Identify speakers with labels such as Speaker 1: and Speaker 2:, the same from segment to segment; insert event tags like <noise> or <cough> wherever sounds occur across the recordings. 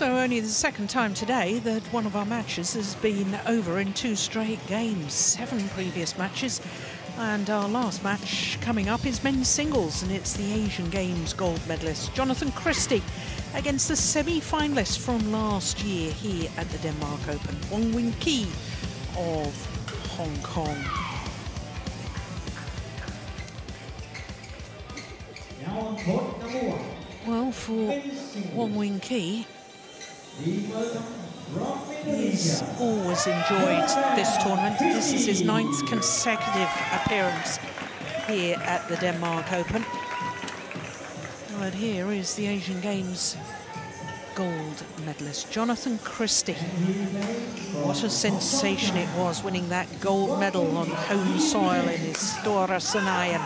Speaker 1: So only the second time today that one of our matches has been over in two straight games. Seven previous matches. And our last match coming up is men's singles, and it's the Asian Games gold medalist Jonatan Christie against the semi-finalist from last year here at the Denmark Open, Wong Wing Ki of Hong Kong. Well, for Wong Wing Ki, He's always enjoyed this tournament. This is his ninth consecutive appearance here at the Denmark Open. And here is the Asian Games gold medalist, Jonatan Christie. What a sensation it was winning that gold medal on home soil in Istora Senayan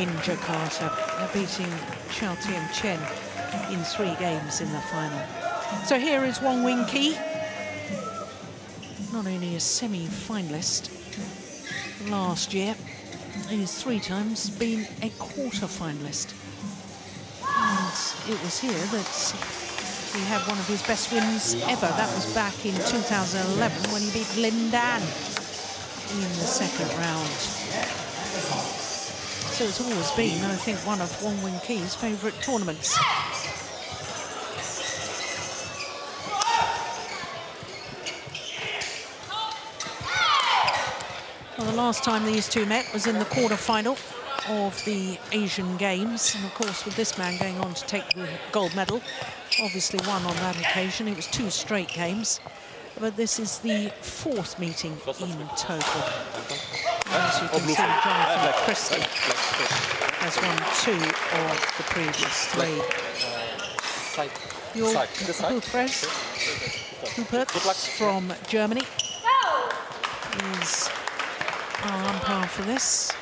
Speaker 1: in Jakarta, beating Chou Tien Chen in three games in the final. So here is Wong Wing Ki, not only a semi-finalist last year, he's three times been a quarter-finalist. And it was here that he had one of his best wins ever. That was back in 2011 when he beat Lin Dan in the second round. So it's always been, I think, one of Wong Wing Ki's favourite tournaments. Last time these two met was in the quarter-final of the Asian Games. And of course, with this man going on to take the gold medal, obviously won on that occasion. It was two straight games. But this is the fourth meeting in total. As you can see, Jonatan Christie has won two of the previous three. Your Hupres, Hupert from Germany is our umpire for this.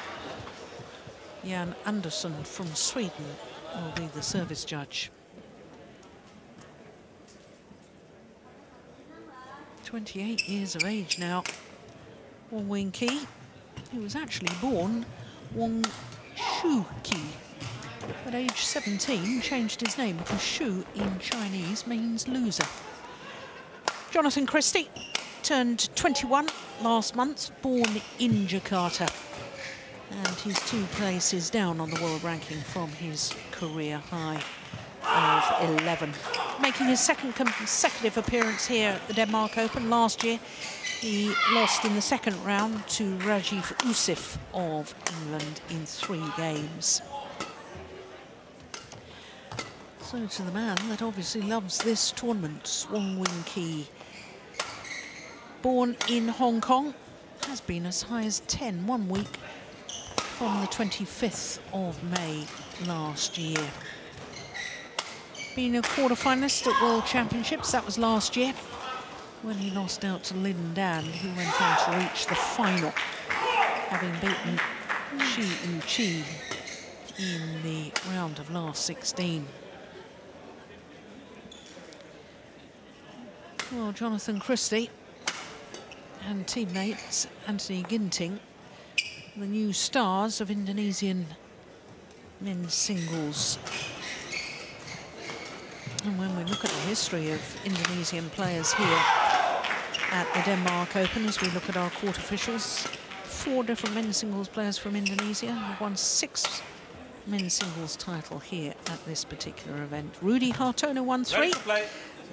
Speaker 1: Jan Andersson from Sweden will be the service judge. 28 years of age now. Wong Wing Ki, he was actually born Wong Shu Ki. At age 17, changed his name because Shu in Chinese means loser. Jonatan Christie turned 21 last month, born in Jakarta. And he's two places down on the world ranking from his career high of 11. Making his second consecutive appearance here at the Denmark Open last year. He lost in the second round to Rajiv Ouseph of England in three games. So to the man that obviously loves this tournament, Wong Wing. Born in Hong Kong, has been as high as 10 one week from the 25th of May last year. Being a quarter-finalist at World Championships, that was last year, when he lost out to Lin Dan, who went on to reach the final, having beaten Shi Yuqi in the round of last 16. Well, Jonatan Christie and teammates Anthony Ginting the new stars of Indonesian men's singles. And when we look at the history of Indonesian players here at the Denmark Open, as we look at our court officials, four different men's singles players from Indonesia have won six men's singles title here at this particular event. Rudy Hartono won three.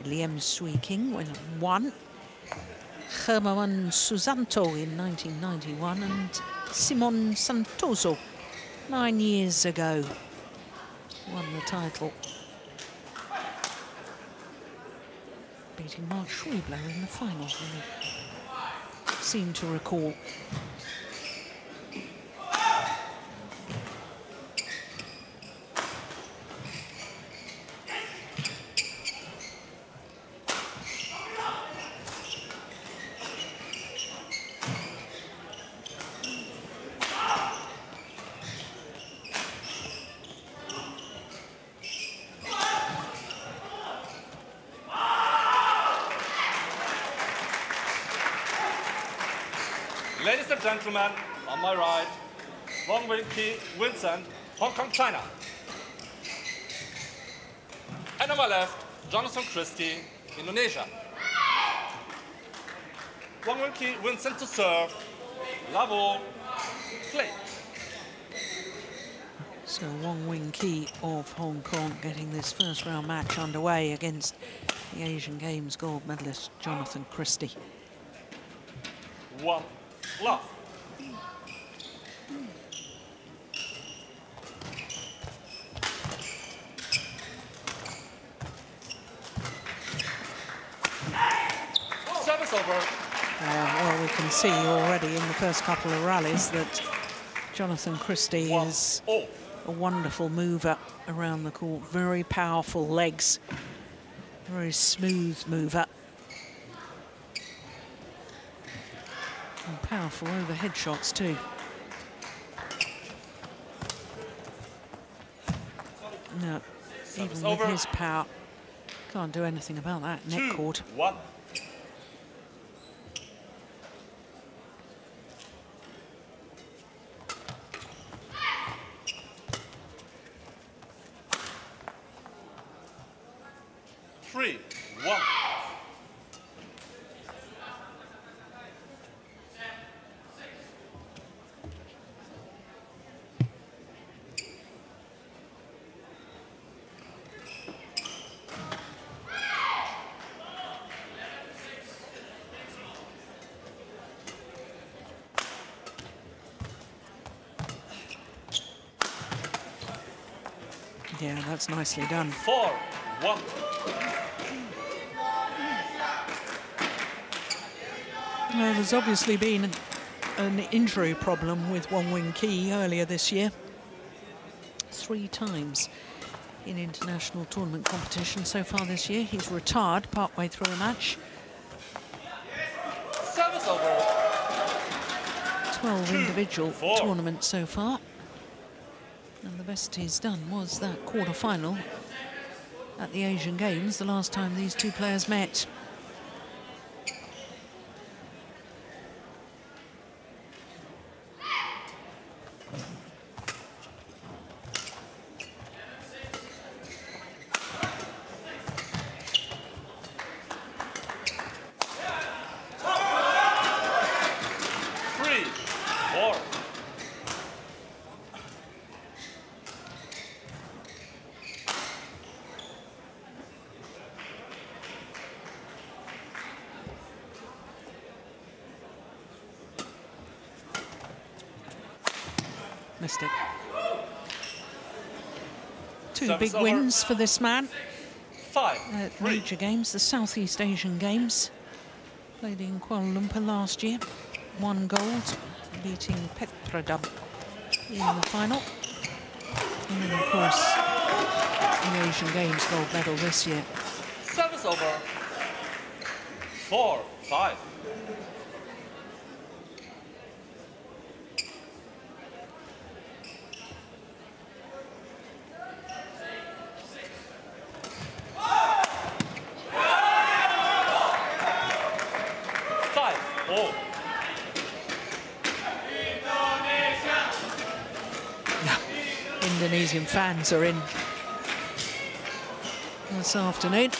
Speaker 1: Liem Swie King won one. Hermawan Susanto in 1991 and Simon Santoso nine years ago won the title. Beating Marc Zwiebler in the final, seem to recall.
Speaker 2: Gentlemen, on my right, Wong Wing Ki Vincent, Hong Kong, China. And on my left, Jonatan Christie, Indonesia. Wong Wing Ki, Vincent to serve. Level. Play.
Speaker 1: So Wong Wing Ki of Hong Kong getting this first round match underway against the Asian Games gold medalist Jonatan Christie.
Speaker 2: One. Love. Service over.
Speaker 1: Uh, well, we can see already in the first couple of rallies that Jonatan Christie is a wonderful mover around the court. Very powerful legs. Very smooth mover. And powerful overhead shots too. No, even with his power, can't do anything about that net cord.
Speaker 2: One. Three. One.
Speaker 1: Yeah, that's nicely done.
Speaker 2: Four. One.
Speaker 1: Well, there's obviously been an, injury problem with Wong Wing Ki earlier this year. Three times in international tournament competition so far this year. He's retired partway through a match.
Speaker 2: Service over.
Speaker 1: 12 individual
Speaker 2: four.
Speaker 1: tournaments so far. Best he's done was that quarter-final at the Asian Games, the last time these two players met.
Speaker 2: Three. Four.
Speaker 1: Missed it. Two big
Speaker 2: over.
Speaker 1: wins for this man.
Speaker 2: Five.
Speaker 1: at
Speaker 2: Three.
Speaker 1: major games, the Southeast Asian Games, played in Kuala Lumpur last year. One gold, beating Petradub in the final. And then, of course, the Asian Games gold medal this year.
Speaker 2: Service over. Four. Five. Oh.
Speaker 1: Indonesian fans are in this afternoon.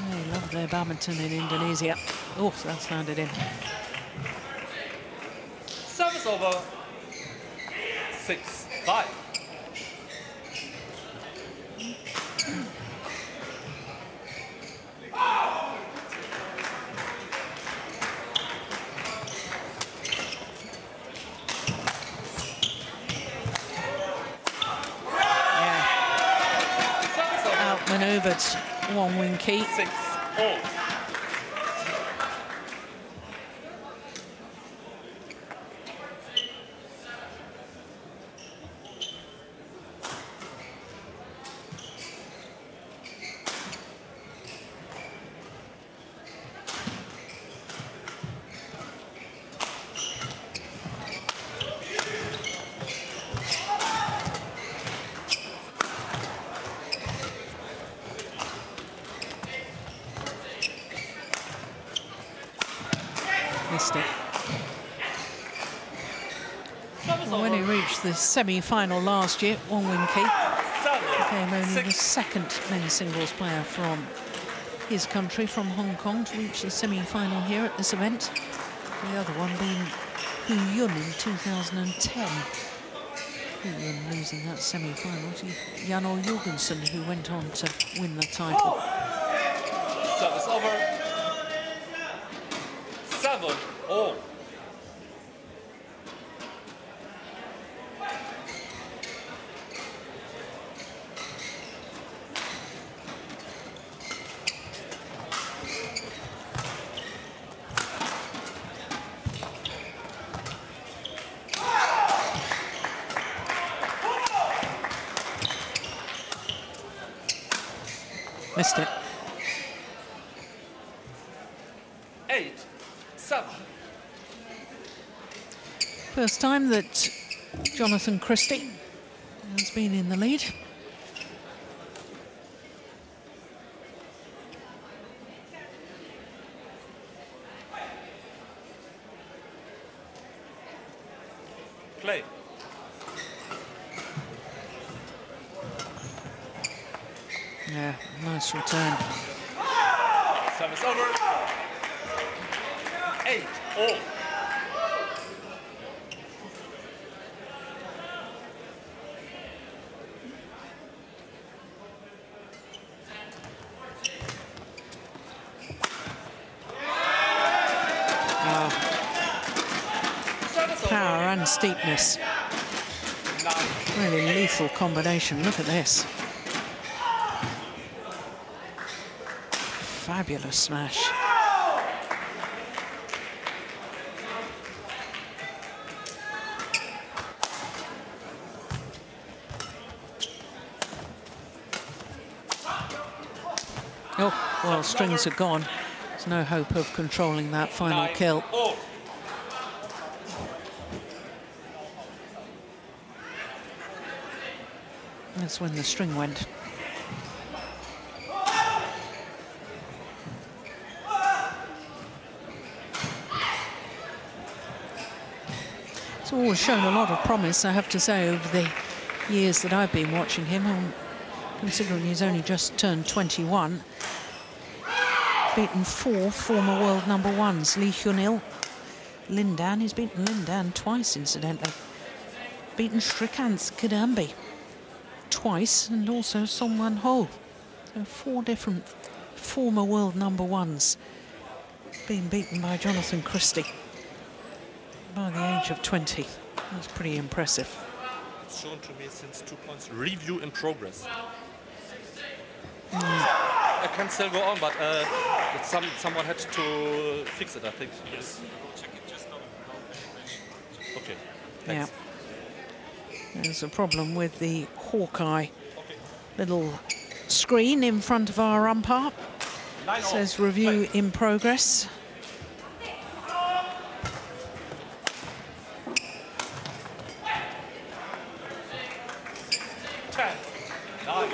Speaker 1: Oh, they love their badminton in Indonesia. Oh, that's landed in.
Speaker 2: Service over. Six. Five.
Speaker 1: Yeah,
Speaker 2: Service over.
Speaker 1: outmaneuvered Wong Wing Ki.
Speaker 2: Six. Oh.
Speaker 1: Missed it.
Speaker 2: Service
Speaker 1: Well, when he
Speaker 2: over.
Speaker 1: reached the semi-final last year, Wong Wing Ki became only the second men's singles player from his country, from Hong Kong, to reach the semi-final here at this event. The other one being Hu Yun in 2010. Hu Yun losing that semi-final to Jan-O Jorgensen, who went on to win the title.
Speaker 2: Service over. Seven all.
Speaker 1: Missed it.
Speaker 2: Eight, seven.
Speaker 1: First time that Jonatan Christie has been in the lead.
Speaker 2: Play.
Speaker 1: Yeah, nice return.
Speaker 2: Service over. Eight all.
Speaker 1: Ah,
Speaker 2: Service
Speaker 1: power and steepness.
Speaker 2: over. Nine.
Speaker 1: Really lethal combination. Look at this. Fabulous smash. Oh, well, strings are gone. There's no hope of controlling that final kill. That's when the string went. He's always shown a lot of promise, I have to say, over the years that I've been watching him, and considering he's only just turned 21. Beaten four former world number ones, Lee Hyun-il, Lin Dan, he's beaten Lin Dan twice, incidentally. Beaten Srikanth Kidambi twice and also Son Wan Ho. So four different former world number ones being beaten by Jonatan Christie by the age of 20. That's pretty impressive.
Speaker 2: It's shown to me since two points. Review in progress. I can still go on, but uh, some, someone had to fix it, I think. Yes. Okay.
Speaker 1: Yeah. There's a problem with the Hawkeye little screen in front of our umpire. Says review in progress.
Speaker 2: Ten. Nine.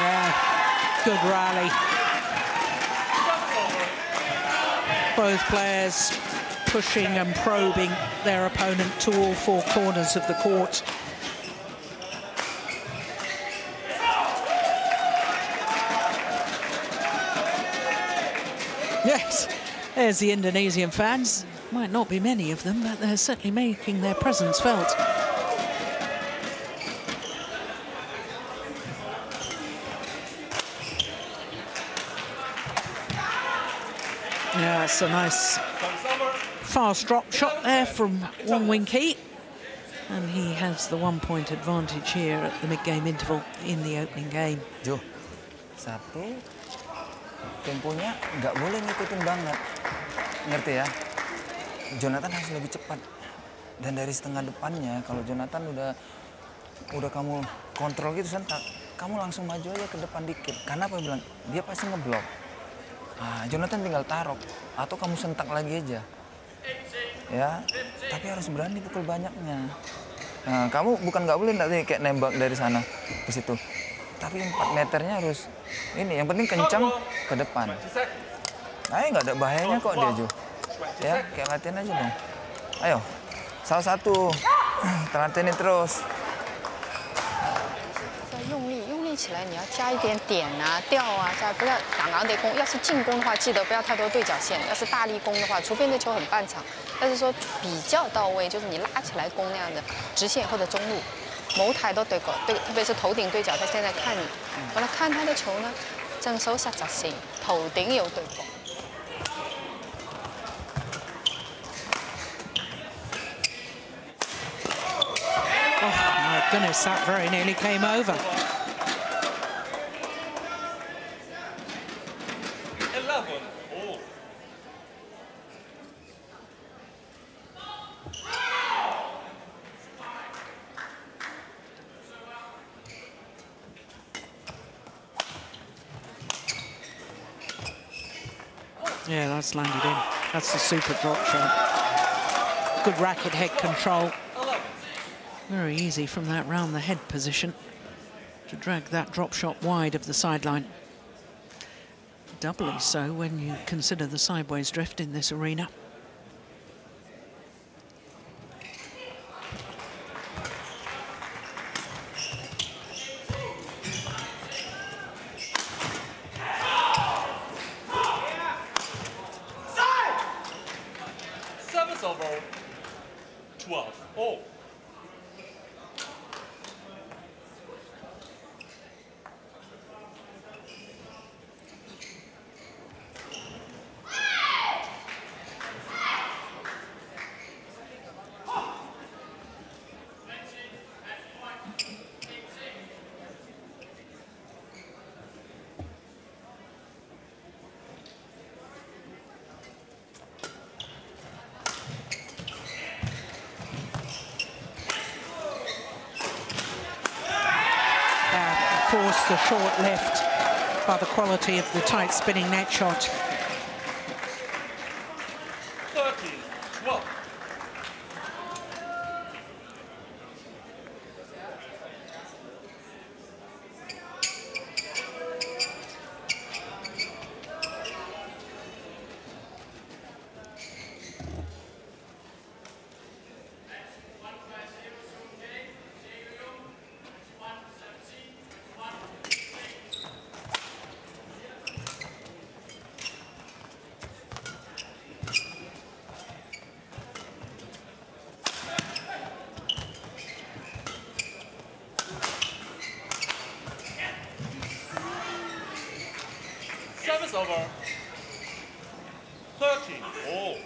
Speaker 1: Yeah, good rally. Both players pushing and probing their opponent to all four corners of the court. Yes, there's the Indonesian fans. Might not be many of them, but they're certainly making their presence felt. Yeah, it's a nice. Fast drop shot there from Wong Wing Ki. And he has the one point advantage here at the mid-game interval in the opening game.
Speaker 3: Jo, satu, temponya nggak boleh ngikutin banget. Ngerti ya? Jonathan harus lebih cepat. Dan dari setengah depannya, kalau Jonathan udah udah kamu kontrol gitu sentak, kamu langsung maju aja ke depan dikit. Karena apa bilang? Dia pasti ngeblok. Nah, Jonathan tinggal taruh atau kamu sentak lagi aja. Ya, tapi harus berani pukul banyaknya. Nah, kamu bukan nggak boleh nanti kayak nembak dari sana ke situ. Tapi 4 meternya harus ini yang penting kencang ke depan. Nah, nggak ada bahayanya kok dia Jo. Ya, kayak latihan aja dong. Ayo, salah satu. Telatenin terus.
Speaker 4: 起来，你要加一点点啊、调啊，加不要挡昂得攻。要是进攻的话，记得不要太多对角线。要是大力攻的话，除非那球很半场，但是说比较到位，就是你拉起来攻那样的直线或者中路，某台都对过对，特别是头顶对角，他现在看你，完了看他的球呢，正手杀十四，头顶有对角。
Speaker 1: Oh, my goodness, that very nearly came over. That's landed in. That's the super drop shot. Good racket head control. Very easy from that round the head position to drag that drop shot wide of the sideline. Doubly so when you consider the sideways drift in this arena.
Speaker 2: Service over. 12. Oh.
Speaker 1: Uh, force the short left by the of the tight spinning net shot.
Speaker 2: 13. 12. Service over. 13. Oh.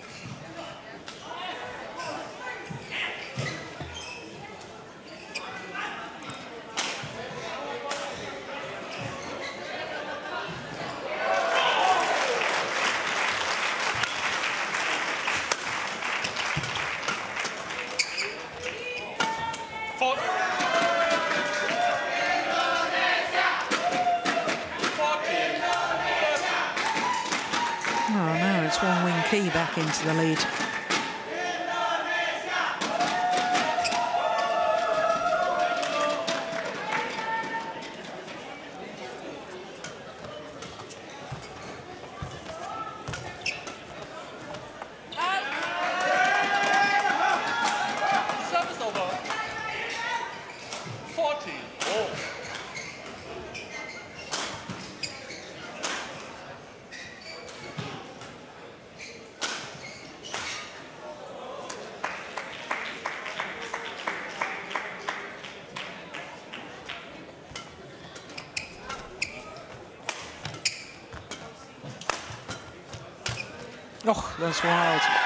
Speaker 2: Four. 14.
Speaker 1: Oh no, it's Wong Wing Ki back into the lead. That's wild.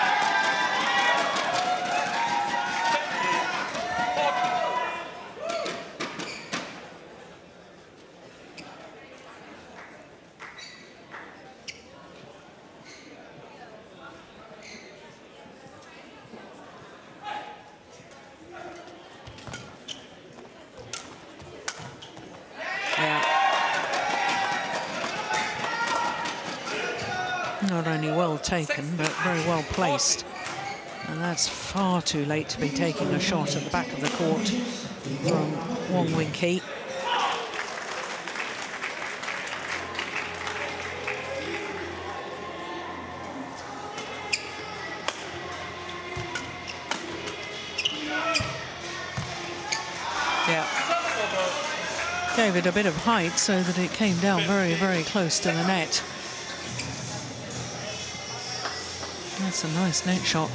Speaker 1: Taken, but very well placed. And that's far too late to be taking a shot at the back of the court from Wong. Yeah. Gave it a bit of height so that it came down very, very close to the net. That's a nice net shot.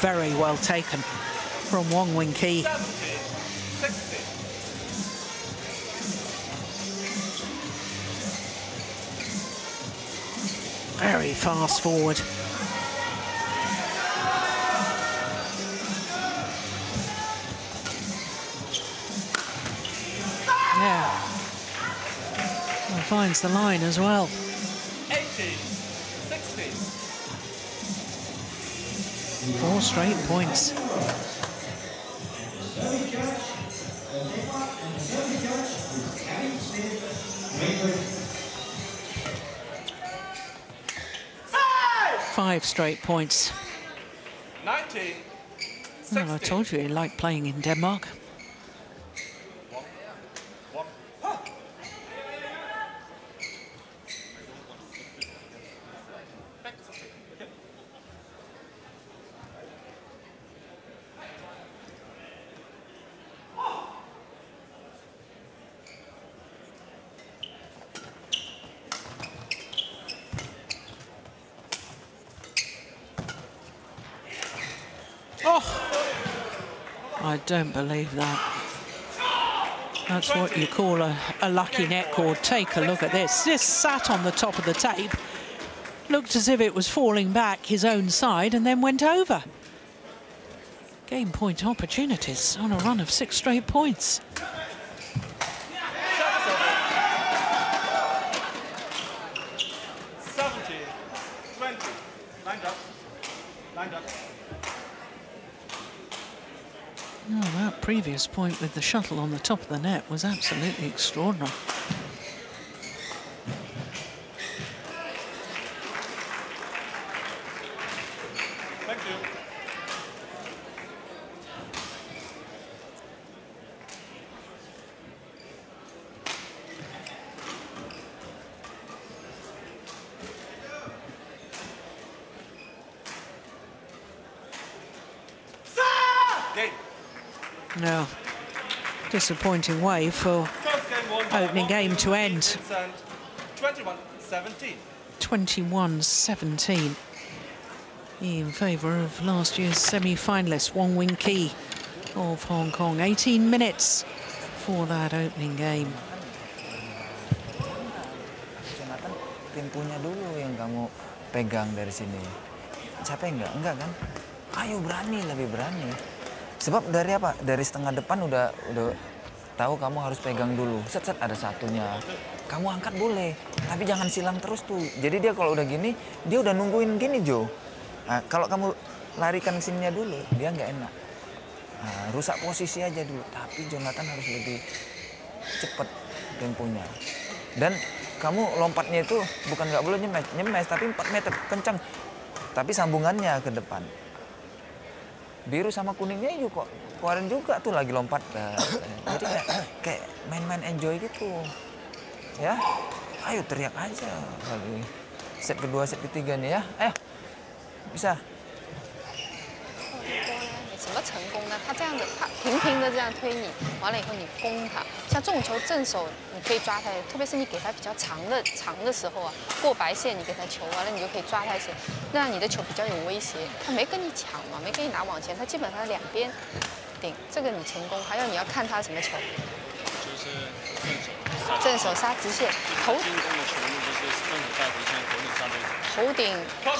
Speaker 1: Very, well taken from Wong Wing Ki.
Speaker 2: 70. 60.
Speaker 1: Very fast forward. Yeah. And finds the line as well.
Speaker 5: Great Britain.
Speaker 1: Five straight points.
Speaker 2: 90.
Speaker 1: Well, I told you he liked playing in Denmark. Oh, I don't believe that. That's what you call a, a lucky net cord. Take a look at this. This sat on the top of the tape, looked as if it was falling back his own side and then went over. Game point opportunities on a run of six straight points.
Speaker 2: Seventy. 20. Lined up. Lined up.
Speaker 1: That previous point with the shuttle on the top of the net was absolutely extraordinary.
Speaker 2: Thank you. Game.
Speaker 1: No, disappointing way for
Speaker 2: First game won by
Speaker 1: Opening game to end.
Speaker 2: Vincent. 21-17.
Speaker 1: 21-17 in favour of last year's semi-finalist Wong Wing Ki of Hong Kong. 18 minutes for that opening game.
Speaker 3: Jonatan, timpunya dulu yang kamu pegang dari sini. Capek nggak? Enggak kan? Ayo berani, lebih berani. Sebab dari apa? Dari setengah depan udah udah tahu kamu harus pegang dulu. Set set ada satunya. Kamu angkat boleh, tapi jangan silang terus tuh. Jadi dia kalau udah gini, dia udah nungguin gini Jo. Nah, kalau kamu larikan sininya dulu, dia nggak enak. Nah, rusak posisi aja dulu. Tapi Jonathan harus lebih cepet temponya. Dan kamu lompatnya itu bukan nggak boleh nyemes, nyemes tapi 4 meter kencang. Tapi sambungannya ke depan. Biru sama kuningnya juga keluarin juga tuh lagi lompat. Nah, jadi kayak, kayak main-main enjoy gitu. Ya, ayo teriak aja lagi. Set kedua, set ketiga nih ya. Ayo, bisa.
Speaker 4: 怎么成功呢？他这样子，他平平的这样推你，完了以后你攻他，像这种球正手你可以抓他，特别是你给他比较长的长的时候啊，过白线你给他球，完了你就可以抓他一些，那你的球比较有威胁。他没跟你抢嘛，没跟你拿网前，他基本上两边顶，这个你成功，还有你要看他什么球。
Speaker 2: 正手，
Speaker 4: 杀直线，头
Speaker 2: 进攻的球路就是正手杀直线，头顶杀对手。
Speaker 4: 头顶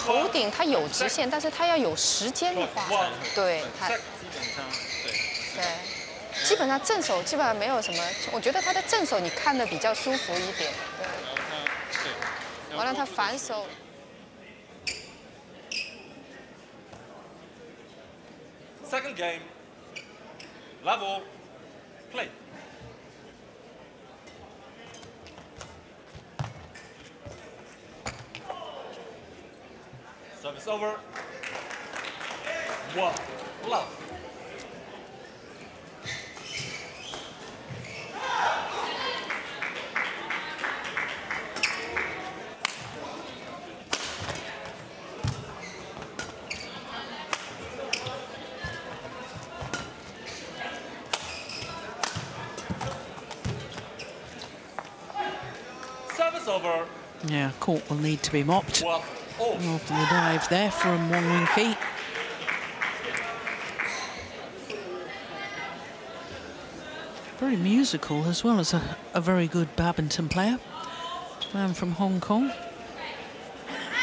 Speaker 4: 头顶它有直线，但是它要有时间的话，对它
Speaker 2: 基本上对。
Speaker 4: 对，基本上正手基本上没有什么，我觉得他的正手你看的比较舒服一点，对。完了他反手。
Speaker 2: Second game. Level. Play. Service over. One. Love.
Speaker 1: Yeah, court will need to be mopped
Speaker 2: One.
Speaker 1: After the dive there from Wong Wing Ki. Very musical as well as a, a very good badminton player. Man from Hong Kong.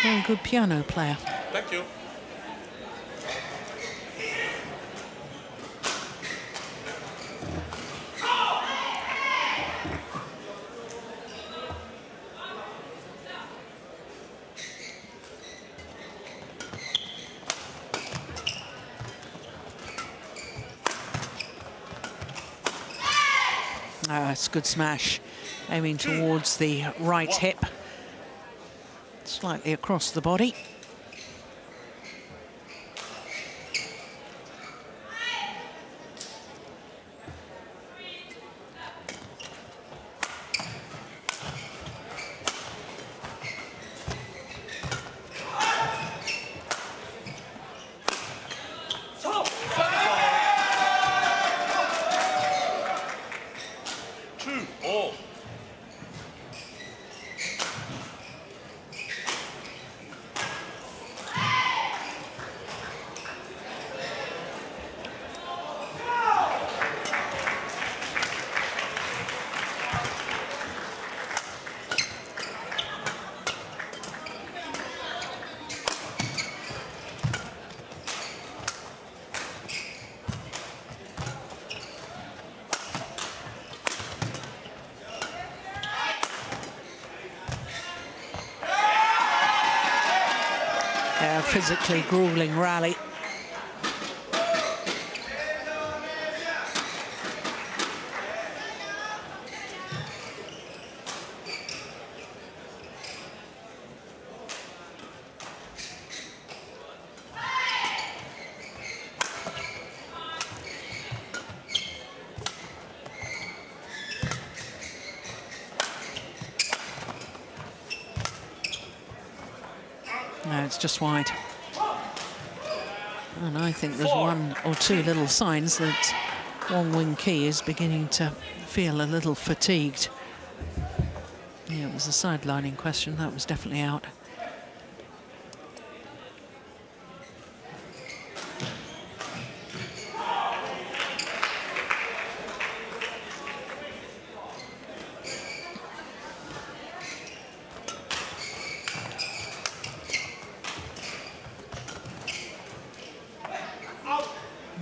Speaker 1: Very good piano player.
Speaker 2: Thank you.
Speaker 1: Good smash. Aiming towards the right hip. Slightly across the body.
Speaker 2: So, service over. Two all.
Speaker 1: Yeah, physically grueling rally. Just wide. And I think there's one or two little signs that Wong Wing Ki is beginning to feel a little fatigued. Yeah, it was a sidelining question. That was definitely out.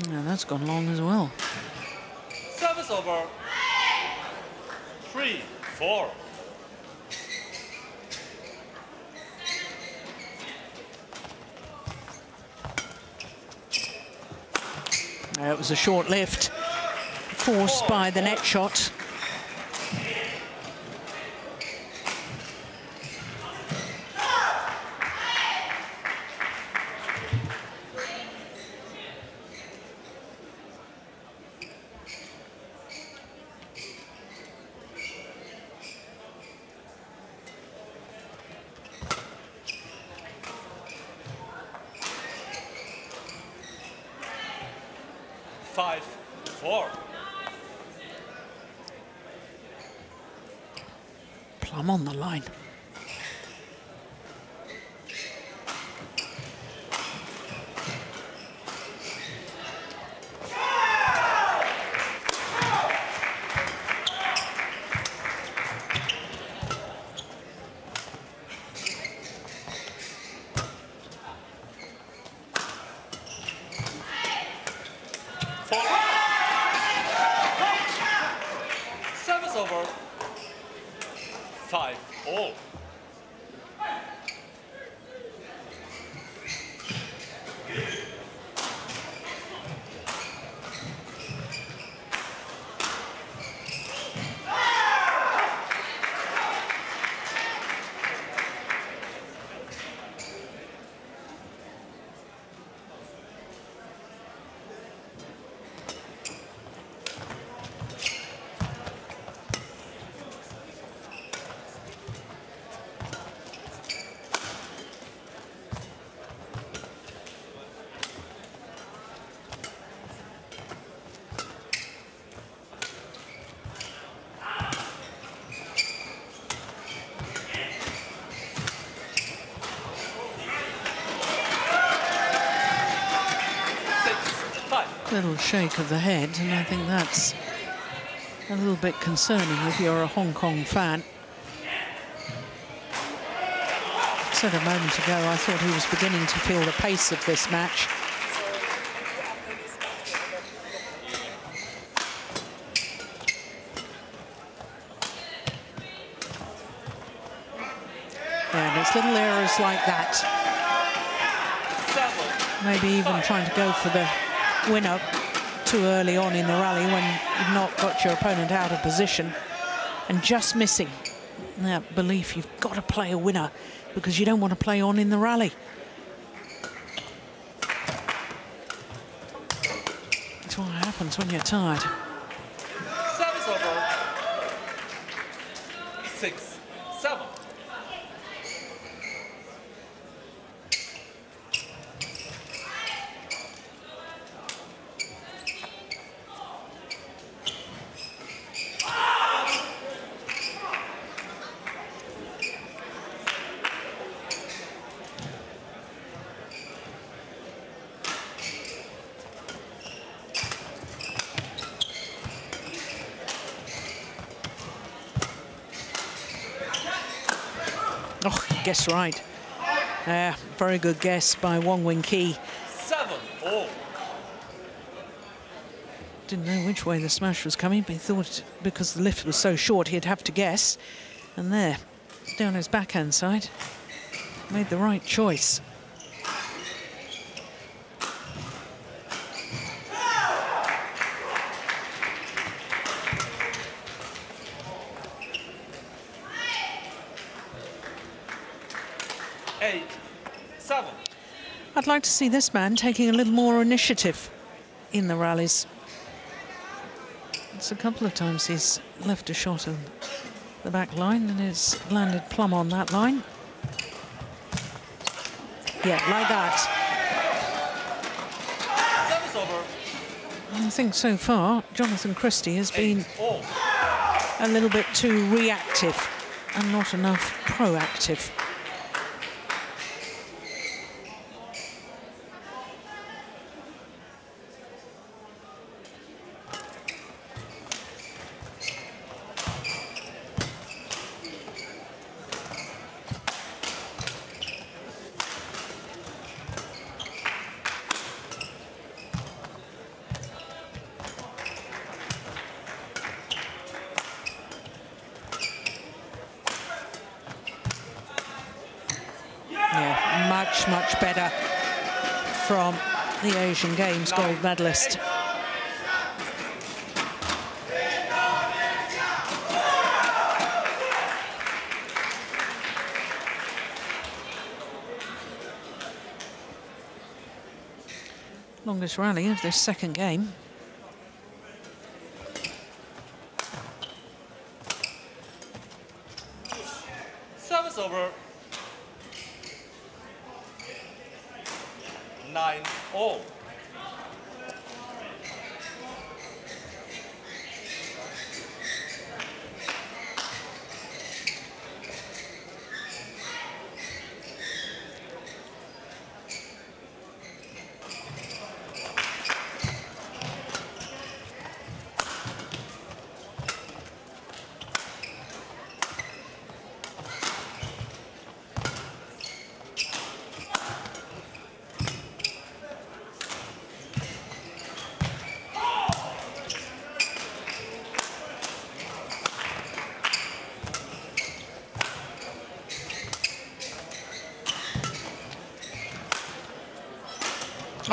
Speaker 1: Yeah, that's gone long as well.
Speaker 2: Service over. Three, four.
Speaker 1: It was a short lift, forced by the net shot.
Speaker 2: Over. Five, all. Six, five.
Speaker 1: Little shake of the head, and I think that's a little bit concerning if you're a Hong Kong fan. Said a moment ago, I thought he was beginning to feel the pace of this match. Yeah, and it's little errors like that maybe even trying to go for the winner too early on in the rally when you've not got your opponent out of position and just missing that belief you've got to play a winner because you don't want to play on in the rally. That's what happens when you're tired.
Speaker 2: Service over. Six, seven.
Speaker 1: Oh, guess right. Yeah, very good guess by Wong Wing Ki.
Speaker 2: Seven, all.
Speaker 1: Didn't know which way the smash was coming, but he thought because the lift was so short, he'd have to guess. And there, down his backhand side, made the right choice.
Speaker 2: Eight, seven.
Speaker 1: I'd like to see this man taking a little more initiative in the rallies. It's a couple of times he's left a shot on the back line and it's landed plumb on that line. Yeah, like that. I think so far Jonatan Christie has been a little bit too reactive and not enough proactive. Yeah, much, much better from the Asian Games gold medalist. Longest rally of this second game.
Speaker 2: Service over. Nine, all.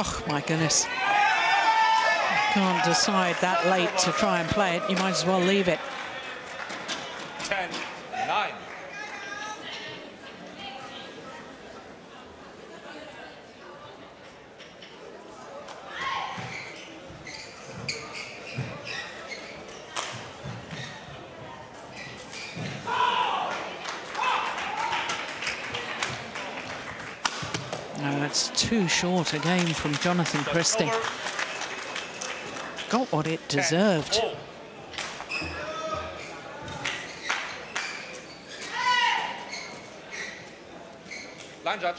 Speaker 1: Oh, my goodness. Can't decide that late to try and play it. You might as well leave it.
Speaker 2: 10, 9.
Speaker 1: No, it's too short a game from Jonatan Christie. Got what it deserved.
Speaker 2: Oh. Line judge.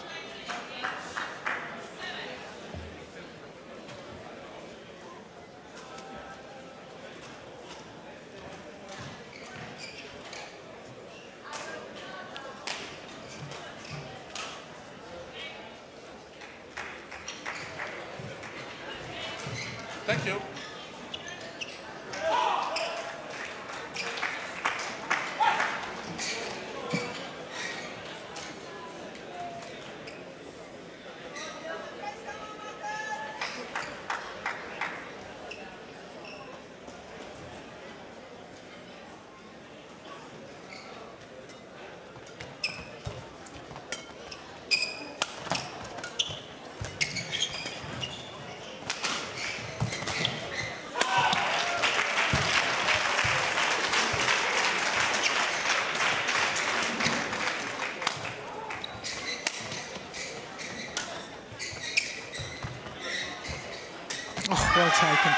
Speaker 1: Oh, well taken.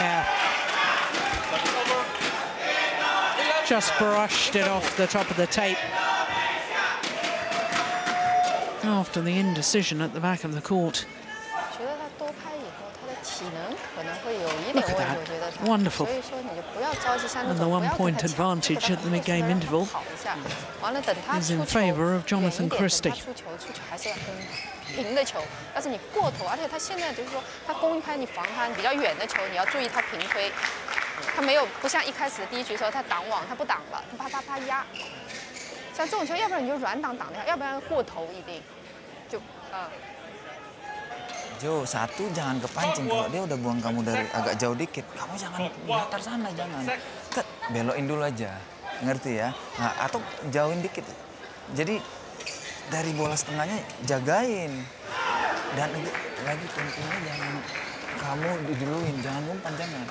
Speaker 1: Yeah just brushed it off the top of the tape. After the indecision at the back of the court. Look at that. Wonderful. And the
Speaker 4: one-point
Speaker 1: advantage at the mid-game interval is in favour of
Speaker 4: Jonatan
Speaker 1: Christie.
Speaker 4: 他没有不像一开始的第一局的时候他挡网他不挡了，他啪啪啪压。像这种球，要不然你就软挡挡掉，要不然过头一定就啊。
Speaker 3: Jo, satu jangan kepancing kalau dia udah buang kamu dari agak jauh dikit. Kamu jangan datar sana, jangan. Tet, belokin dulu aja. Ngerti ya? Nah, atau jauhin dikit. Jadi dari bola setengahnya jagain. Dan itu- lagi tentunya jangan kamu diduluin, jangan umpan jangan.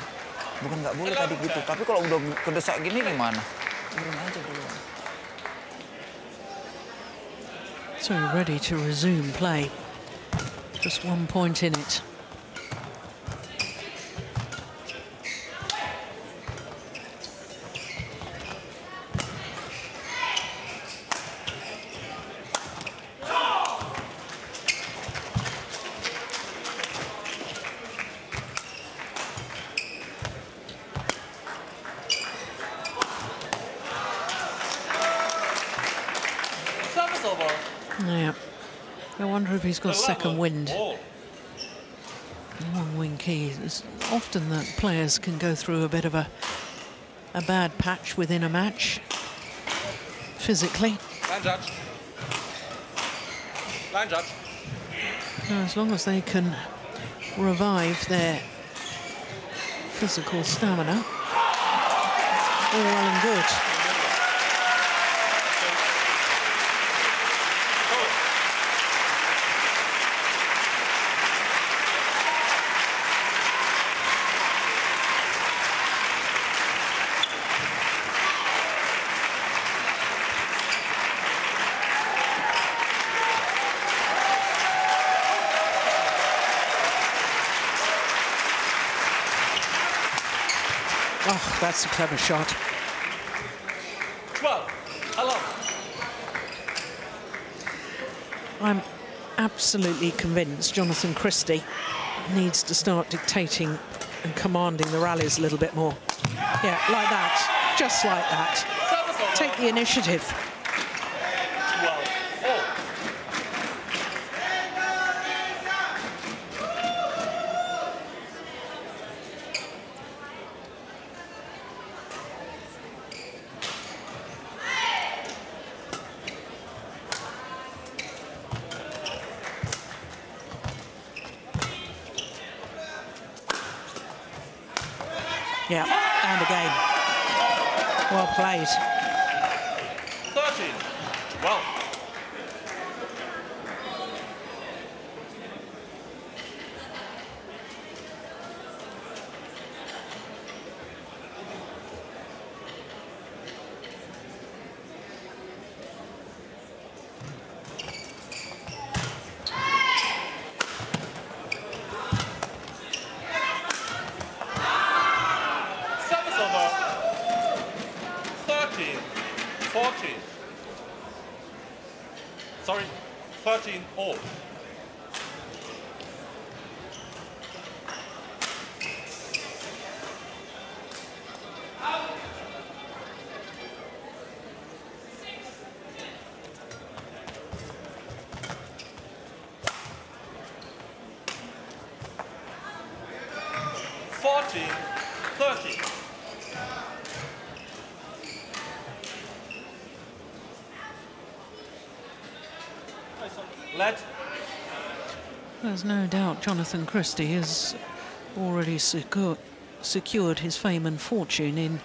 Speaker 3: Bukan nggak boleh tadi gitu, tapi kalau udah kedesak gini gimana? Turun aja dulu.
Speaker 1: So ready to resume play. Just one point in it.
Speaker 2: Service over.
Speaker 1: Yeah. I wonder if he's got second wind. Wong Wing Ki. It's often that players can go through a bit of a a bad patch within a match physically.
Speaker 2: Line judge. Line judge.
Speaker 1: As long as they can revive their physical stamina, all well and good. Oh, that's a clever shot.
Speaker 2: 12. Hello.
Speaker 1: I'm absolutely convinced Jonatan Christie needs to start dictating and commanding the rallies a little bit more. Yeah, like that, just like that. Take the initiative. There's no doubt Jonatan Christie has already secu- secured his fame and fortune in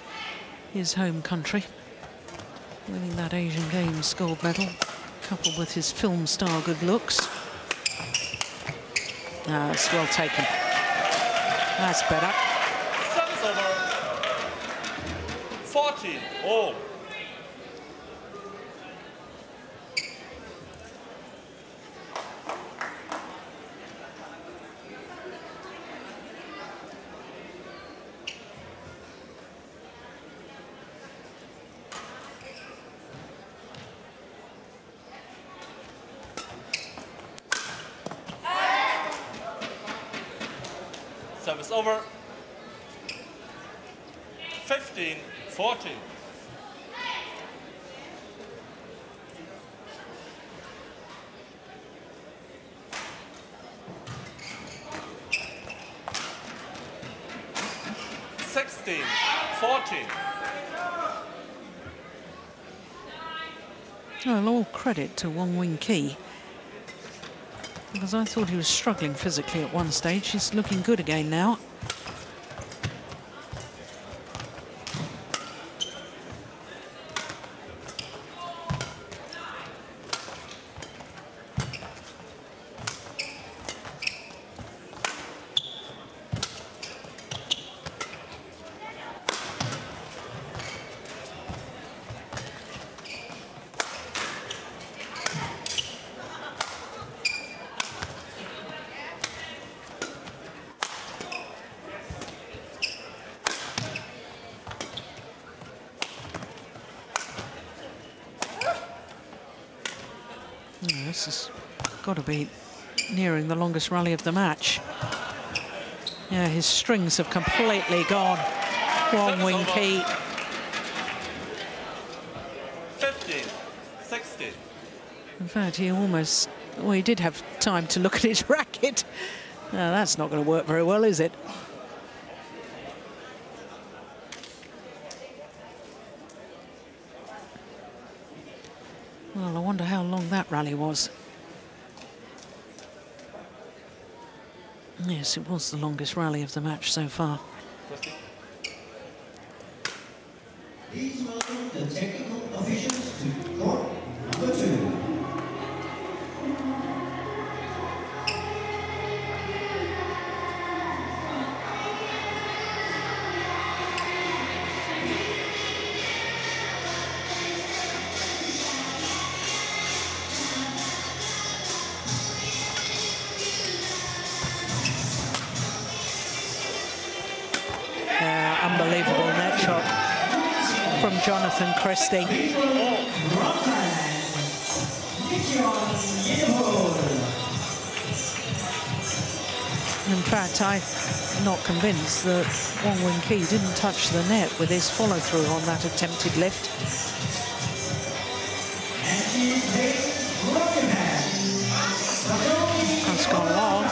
Speaker 1: his home country, winning that Asian Games gold medal, coupled with his film star good looks. That's well taken. That's better.
Speaker 2: 14 all. Service over. 15, 14. Sixteen, fourteen.
Speaker 1: Oh, well, all credit to Wong Wing Ki. Because I thought he was struggling physically at one stage. He's looking good again now. Yeah, this has got to be nearing the longest rally of the match. Yeah, his strings have completely gone. Wong Wing Ki.
Speaker 2: 15, 16.
Speaker 1: In fact, he almost, well, he did have time to look at his <laughs> racket. Now, that's not going to work very well, is it? Well, I wonder how long that rally was. Yes, it was the longest rally of the match so far. Christie. In fact, I'm not convinced that Wong Wing Ki didn't touch the net with his follow-through on that attempted lift. That's gone long.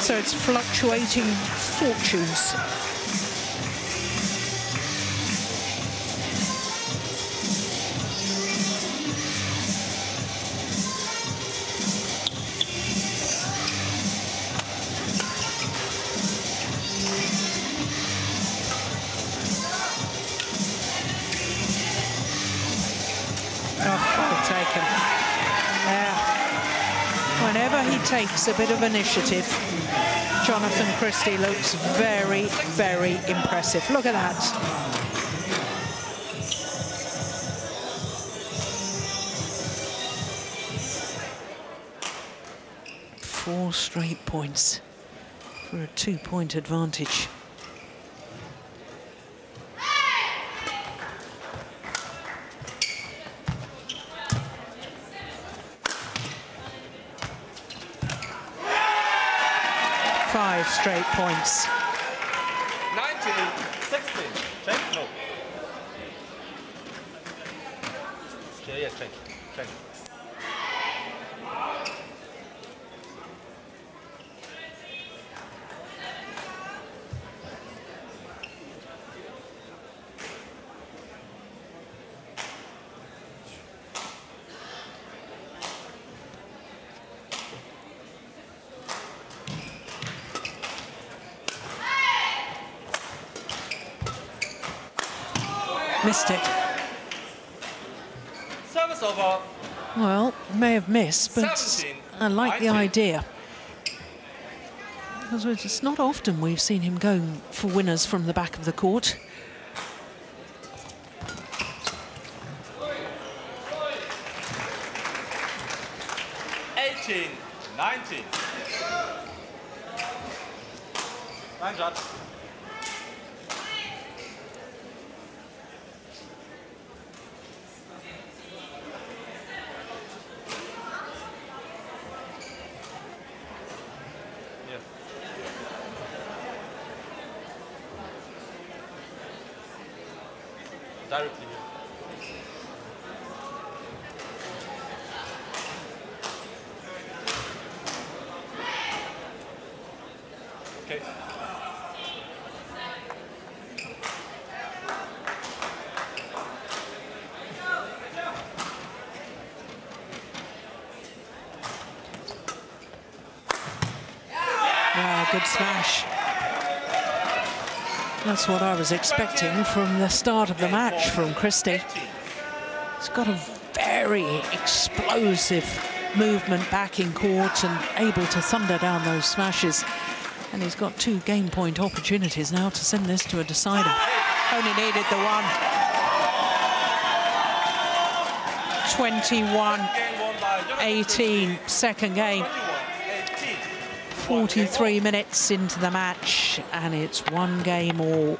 Speaker 1: So it's fluctuating fortunes. Takes a bit of initiative, Jonatan Christie looks very, very impressive. Look at that. Four straight points for a two-point advantage. Five straight points.
Speaker 2: 19, 16. Check? No. Yeah, yeah, check. Check.
Speaker 1: Missed it.
Speaker 2: Service over.
Speaker 1: Well, may have missed, but
Speaker 2: 17,
Speaker 1: I like the idea. Because it's not often we've seen him go for winners from the back of the court.
Speaker 2: Eighteen, nineteen. Nine judge. Directly here. Okay.
Speaker 1: Wow, good smash. That's what I was expecting from the start of the match from Christie. He's got a very explosive movement back in court and able to thunder down those smashes. And he's got two game point opportunities now to send this to a decider. Only needed the one. 21
Speaker 2: Game won by Jonatan
Speaker 1: 18, second game. 43 minutes into the match and it's one game all.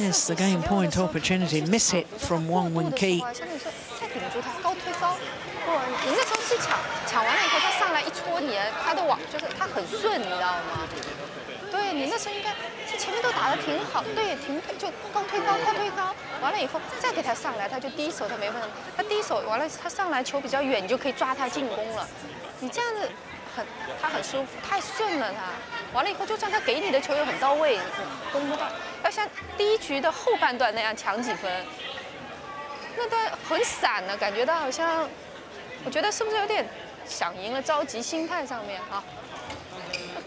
Speaker 1: Yes, the game point opportunity. Miss it from
Speaker 4: Wong Wing 都打得挺好，对，停推就高推高，高推高，完了以后再给他上来，他就低手，他没问题，他低手完了他上来球比较远，你就可以抓他进攻了。你这样子很，他很舒服，太顺了他。完了以后，就算他给你的球又很到位，攻不到。要像第一局的后半段那样抢几分，那段很散的，感觉到好像，我觉得是不是有点想赢了，着急，心态上面哈、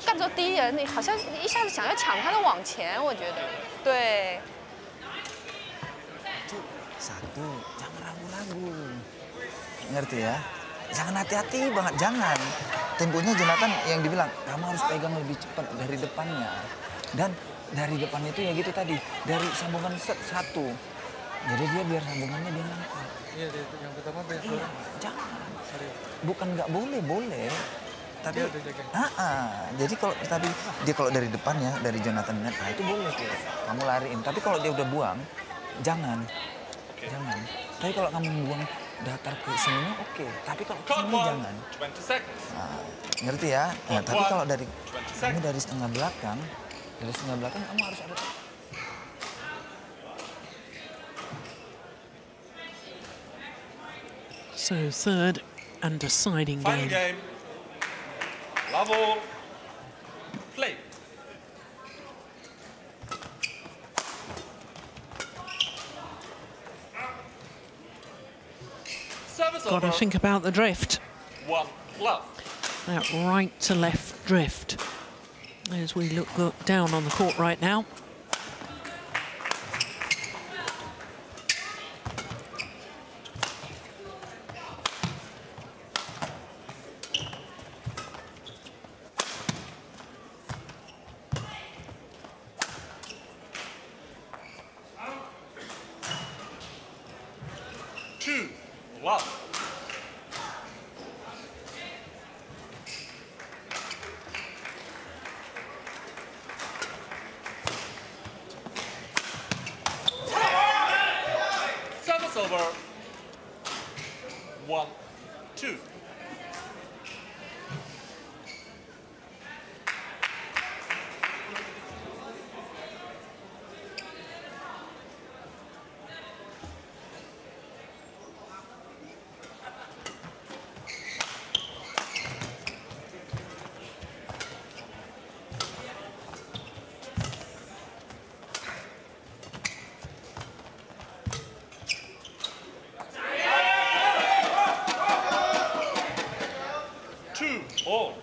Speaker 4: 干着第一人，你好像一下子想要抢他的网前，我觉得，对，
Speaker 3: Itu satu, jangan ragu-ragu. Ngerti ya? Jangan hati-hati banget, jangan. Temponya Jonathan yang dibilang, kamu harus pegang lebih cepat dari depannya. Dan dari depan itu ya gitu tadi, dari sambungan set satu. Jadi dia biar sambungannya dia ngangkat.
Speaker 2: Iya, yang pertama
Speaker 3: Iya, jangan. Bukan nggak boleh, boleh. Tapi,
Speaker 2: Dia udah jaga.
Speaker 3: Ah, ah. jadi kalau tadi dia kalau dari depan ya, dari Jonathan Net, nah itu boleh tuh. Kamu lariin. Tapi kalau dia udah buang, jangan. Jangan. Tapi kalau kamu buang datar ke sini oke. Tapi kalau ke sini jangan.
Speaker 2: 20 seconds.
Speaker 3: Nah, ngerti ya? Nah, tapi kalau dari
Speaker 2: 20
Speaker 3: kamu dari setengah belakang, dari setengah belakang kamu harus ada
Speaker 1: So third and deciding game.
Speaker 2: Bravo. Play. Service
Speaker 1: Got to think about the drift.
Speaker 2: One love.
Speaker 1: That right to left drift. As we look, look down on the court right now.
Speaker 2: all.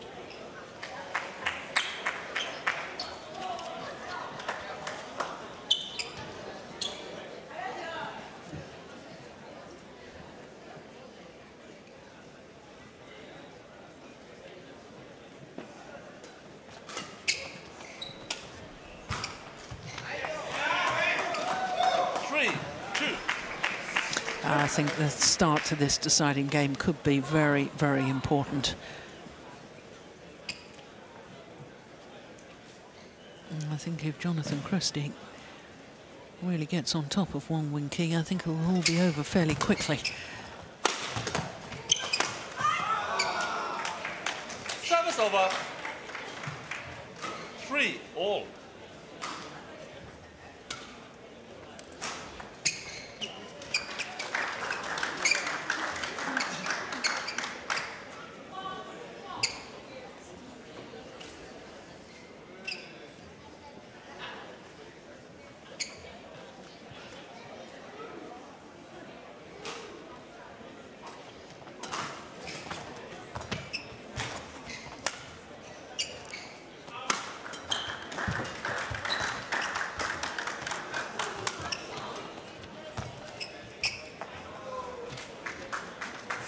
Speaker 2: Three, two.
Speaker 1: I think the start to this deciding game could be very, very important. And I think if Jonatan Christie really gets on top of Wong Wing I think it'll all be over fairly quickly.
Speaker 2: Service over. Three, all.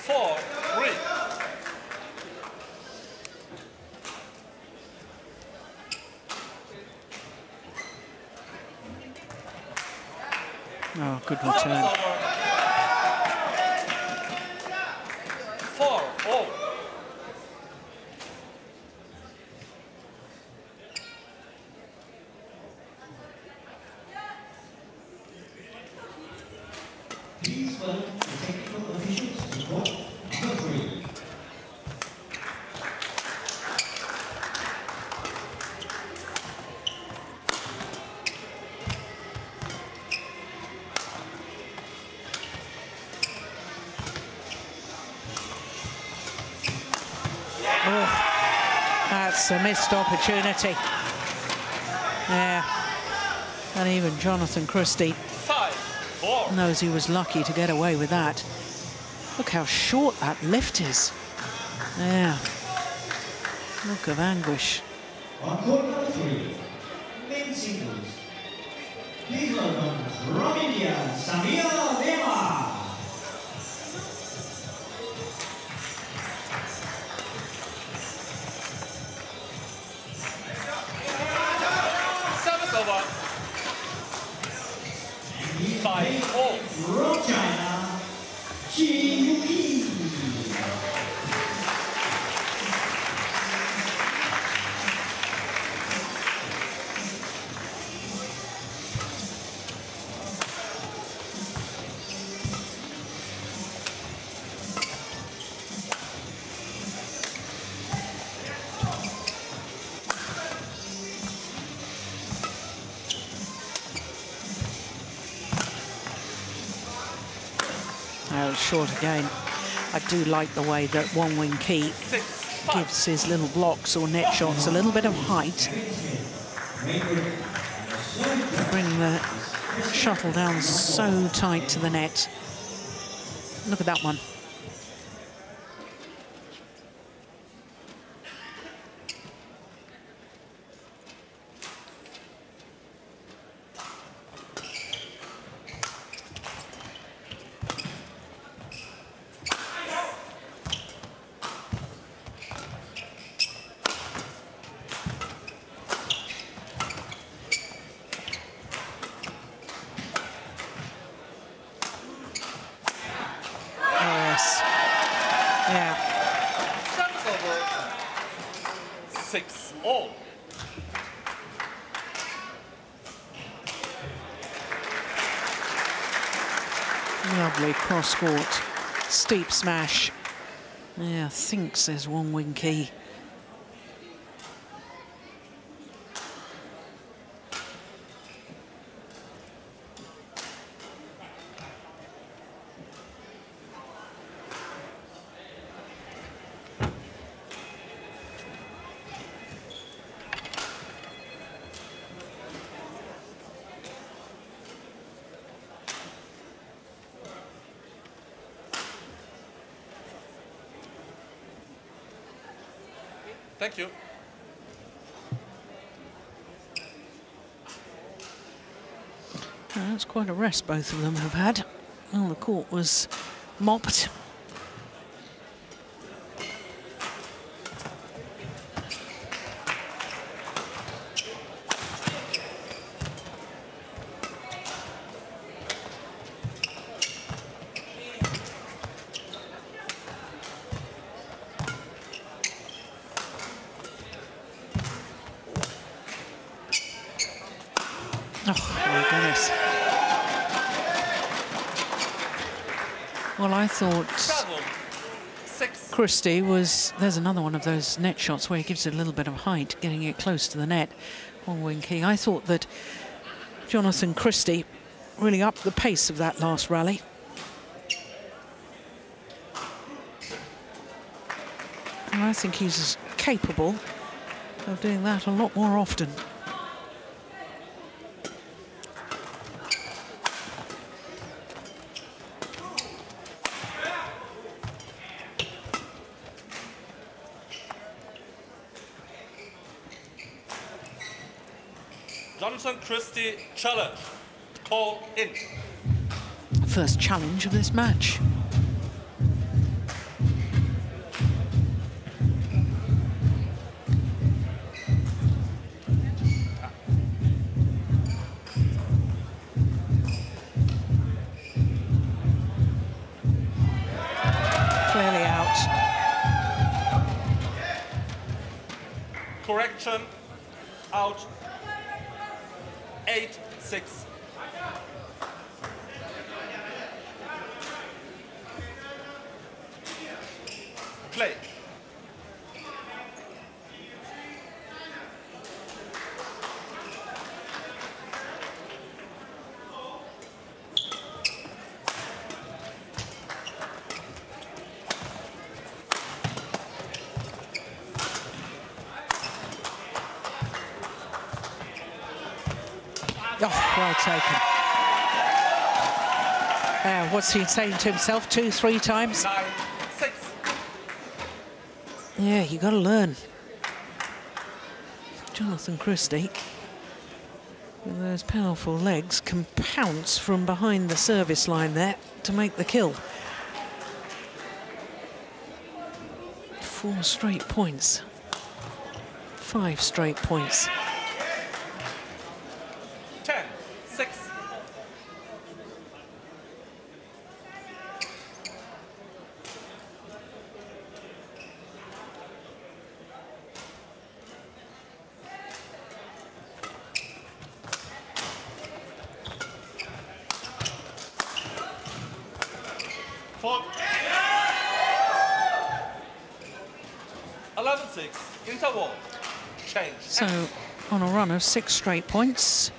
Speaker 2: Four, three.
Speaker 1: Oh, good
Speaker 2: Service
Speaker 1: return.
Speaker 2: over. Four, all.
Speaker 5: Please welcome the technical officials to court number three.
Speaker 1: That's a missed opportunity. Yeah. And even Jonatan Christie
Speaker 2: Five, four.
Speaker 1: knows he was lucky to get away with that. Look how short that lift is. Yeah. Look of anguish. Short again. I do like the way that Wong Wing Ki gives his little blocks or net shots a little bit of height. Bring the shuttle down so tight to the net. Look at that one. Oh, yes. Yeah.
Speaker 2: Service over. Six, all.
Speaker 1: Lovely cross court. Steep smash. Thinks says Wong Wing Ki.
Speaker 2: Thank you.
Speaker 1: That's quite a rest both of them have had. Well, the court was mopped. Oh, my goodness. Well, I thought. Christie was, there's another one of those net shots where he gives it a little bit of height, getting it close to the net. Wong Wing Ki. I thought that Jonatan Christie really upped the pace of that last rally. And I think he's capable of doing that a lot more often.
Speaker 2: Jonatan Christie challenge. Call in.
Speaker 1: First challenge of this match. What's he saying to himself? Two, three times?
Speaker 2: Nine.
Speaker 1: Yeah, you got to learn. Jonatan Christie, with those powerful legs, can pounce from behind the service line there to make the kill. Four straight points. Five straight points.
Speaker 2: Ten. Six. Four. Eleven six. Interval. Change.
Speaker 1: So on a run of six straight points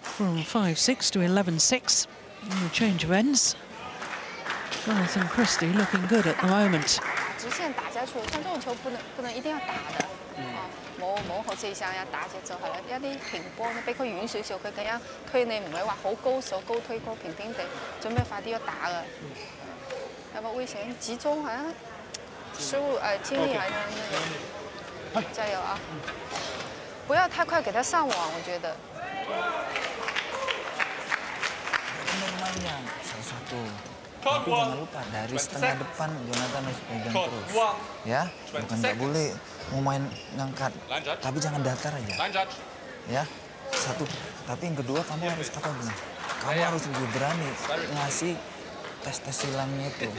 Speaker 1: from 5-6 to 11-6 change of ends. Jonatan Christie looking good at the moment.
Speaker 4: 加油啊！不要太快给他上网，我觉得。
Speaker 3: Normalnya salah satu.
Speaker 2: Code
Speaker 3: Tapi
Speaker 2: one.
Speaker 3: jangan lupa dari
Speaker 2: 20
Speaker 3: setengah
Speaker 2: seconds.
Speaker 3: depan Jonathan harus pegang
Speaker 2: Code
Speaker 3: terus.
Speaker 2: one.
Speaker 3: Ya,
Speaker 2: 20
Speaker 3: bukan nggak
Speaker 2: seconds.
Speaker 3: boleh mau main ngangkat.
Speaker 2: Line judge.
Speaker 3: Tapi jangan datar aja.
Speaker 2: Line judge.
Speaker 3: Ya, satu. Tapi yang kedua kamu harus apa bilang? Kamu harus lebih berani ngasih tes tes silangnya itu.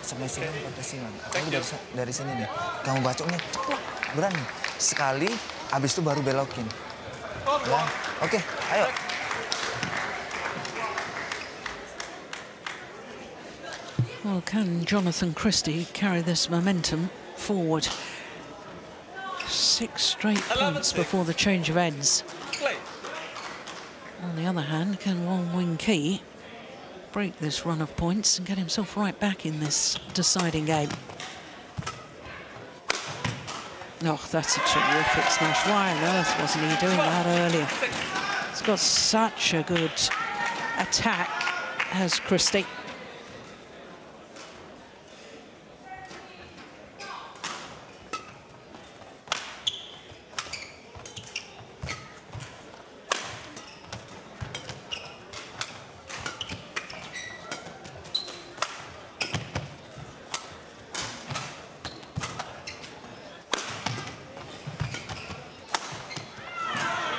Speaker 3: Sampai silang ke tes silang. Apalagi dari, sa- dari sini nih. Kamu bacoknya ceplok, Berani. Sekali, abis itu baru belokin. Ya,
Speaker 2: one.
Speaker 3: oke, ayo.
Speaker 1: Well, can Jonatan Christie carry this momentum forward? Six straight points before the change of ends. On the other hand, can Wong Wing Ki break this run of points and get himself right back in this deciding game? Oh, that's a terrific smash. Why on earth wasn't he doing that earlier? He's got such a good attack, has Christie.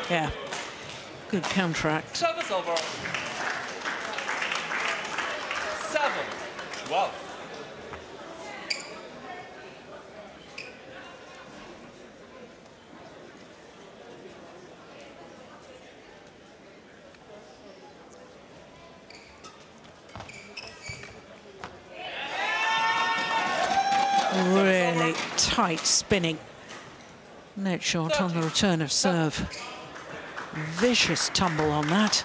Speaker 1: Yeah, good counteract.
Speaker 2: Service over. Seven.
Speaker 1: Really tight spinning. Net shot on the return of serve. Vicious tumble on that.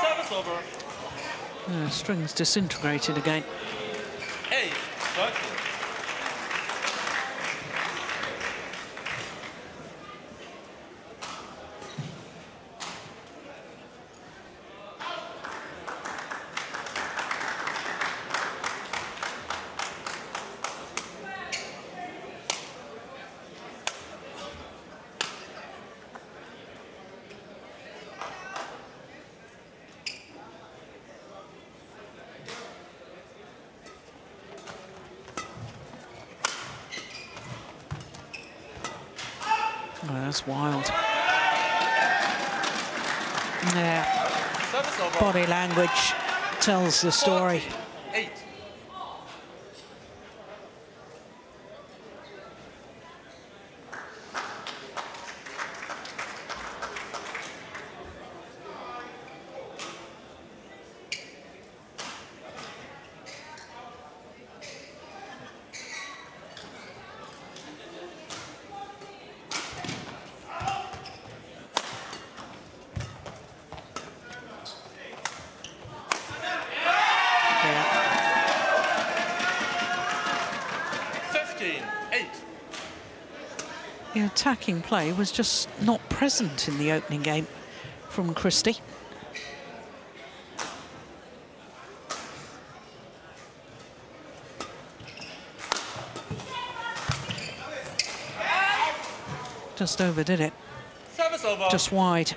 Speaker 2: Service over.
Speaker 1: Uh, strings disintegrated again.
Speaker 2: Eight. Thirteen.
Speaker 1: Oh, that's wild. Yeah,
Speaker 2: Service over.
Speaker 1: body language tells the story. attacking play was just not present in the opening game from Christie. Just overdid it.
Speaker 2: Service over.
Speaker 1: Just wide.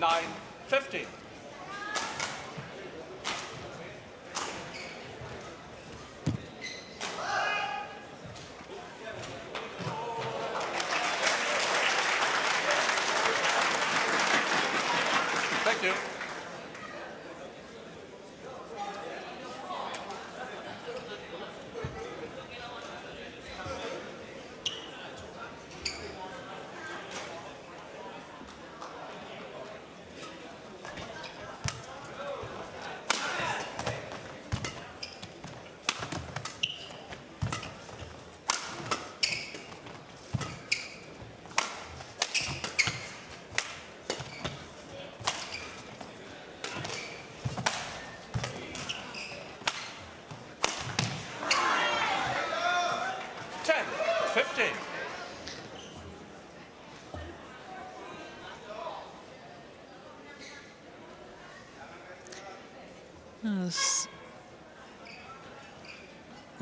Speaker 1: 9.50.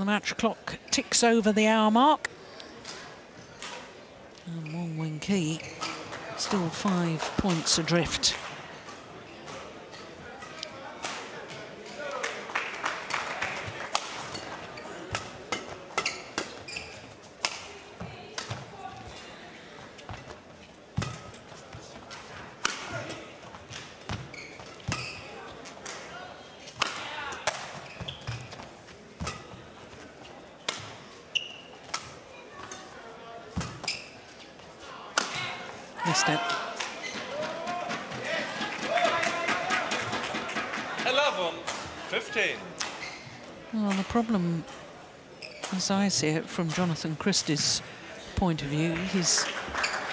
Speaker 1: match clock ticks over the hour mark. And Wong Ki still five points adrift. As I see it from Jonatan Christie's point of view, he's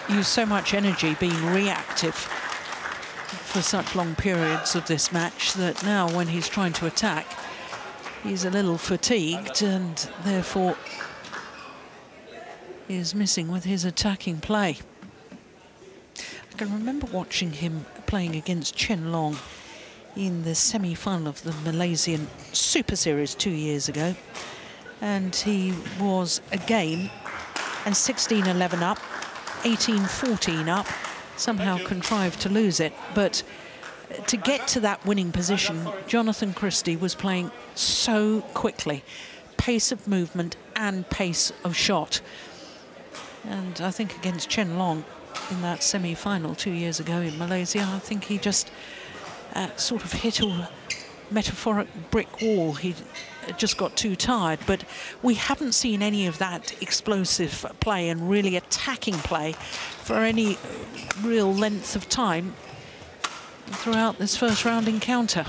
Speaker 1: used so much energy being reactive for such long periods of this match that now when he's trying to attack, he's a little fatigued and therefore is missing with his attacking play. I can remember watching him playing against Chen Long in the semi-final of the Malaysian Super Series two years ago. And he was again and 16-11 up, 18-14 up, somehow contrived to lose it. But to get to that winning position, Jonatan Christie was playing so quickly. Pace of movement and pace of shot. And I think against Chen Long in that semi-final two years ago in Malaysia, I think he just uh, sort of hit a metaphoric brick wall. He just got too tired. But we haven't seen any of that explosive play and really attacking play for any real length of time throughout this first round encounter.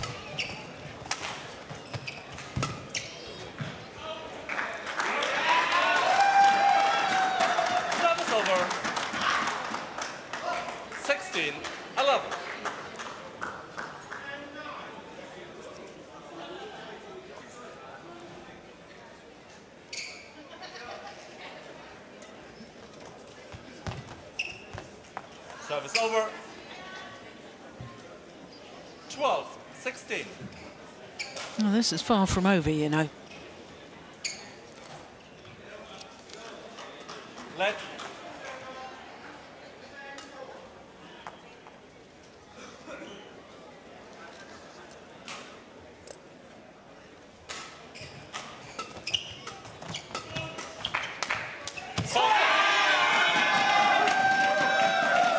Speaker 2: Service over. 16, 11. Service over. 12, 16.
Speaker 1: Well, this is far from over, you know.
Speaker 2: Let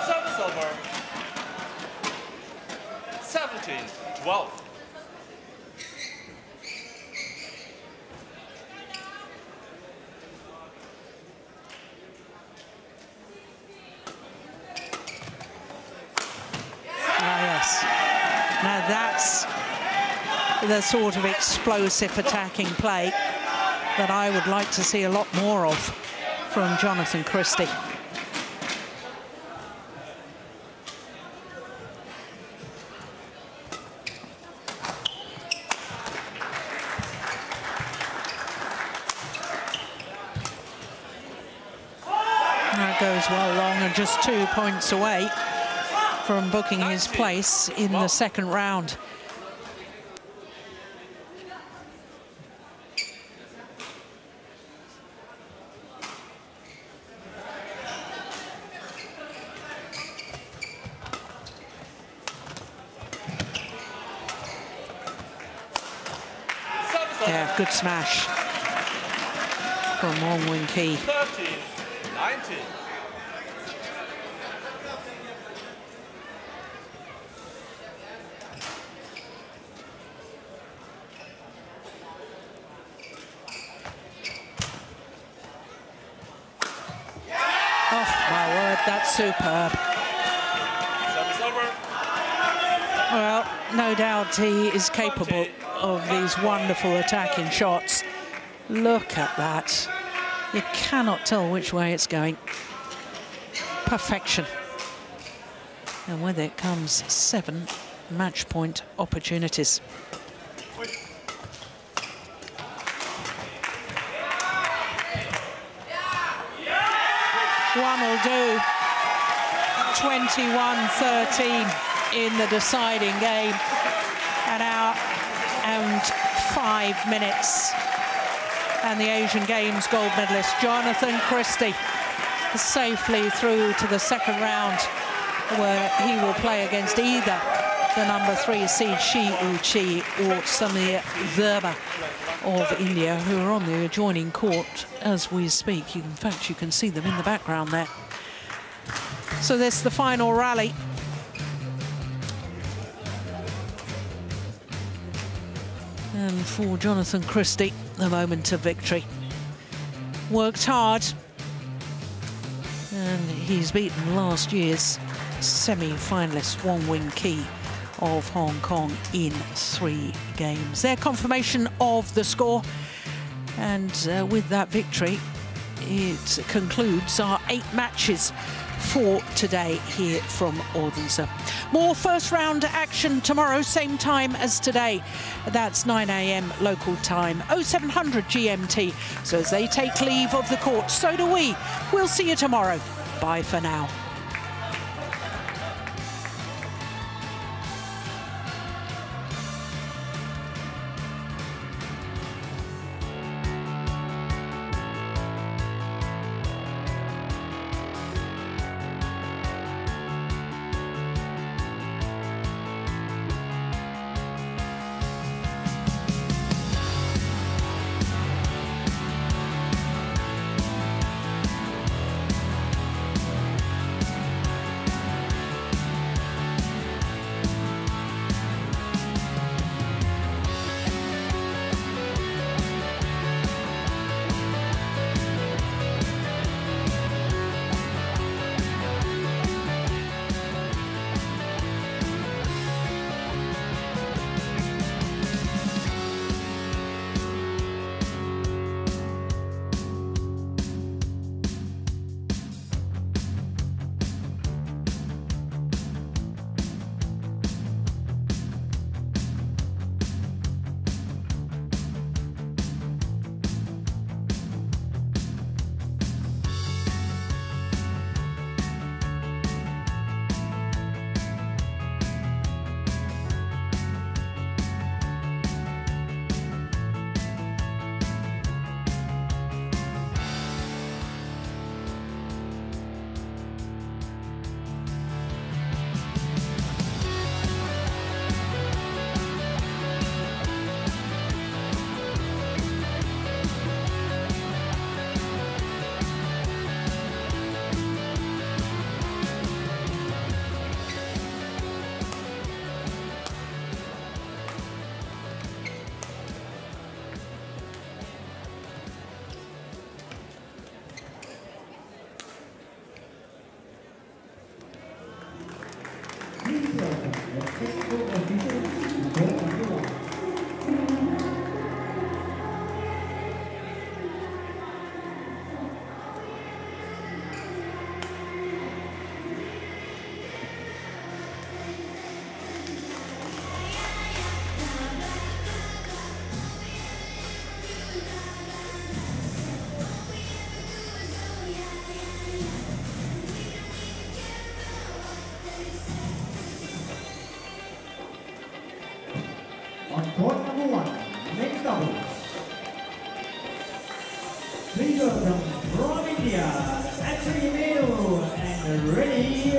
Speaker 2: Service over. 17, 12.
Speaker 1: Ah, yes. Now that's the sort of explosive attacking play that I would like to see a lot more of from Jonatan Christie. Goes well long and just two points away from booking his place in the second round. Good smash from Wong Wing Ki.
Speaker 2: 13, 19.
Speaker 1: Oh, my word, that's superb. Well, no doubt he is capable of these wonderful attacking shots. Look at that. You cannot tell which way it's going. Perfection. And with it comes seven match point opportunities. One will do. 21-13 in the deciding game. Five minutes. And the Asian Games gold medalist, Jonatan Christie, safely through to the second round, where he will play against either the number three seed Shi Yuqi or Sameer Verma of India, who are on the adjoining court as we speak. In fact, you can see them in the background there. So this the final rally. For Jonatan Christie, the moment of victory. Worked hard. And he's beaten last year's semi-finalist Wong Wing Ki of Hong Kong in three games. Their confirmation of the score. And uh, with that victory, it concludes our eight matches for today here from Odense. More first round action tomorrow, same time as today. That's 9 a.m. local time, 0700 GMT. So as they take leave of the court, so do we. We'll see you tomorrow. Bye for now.
Speaker 5: On court number one, mixed doubles. Please welcome from India, Mayo and Reddy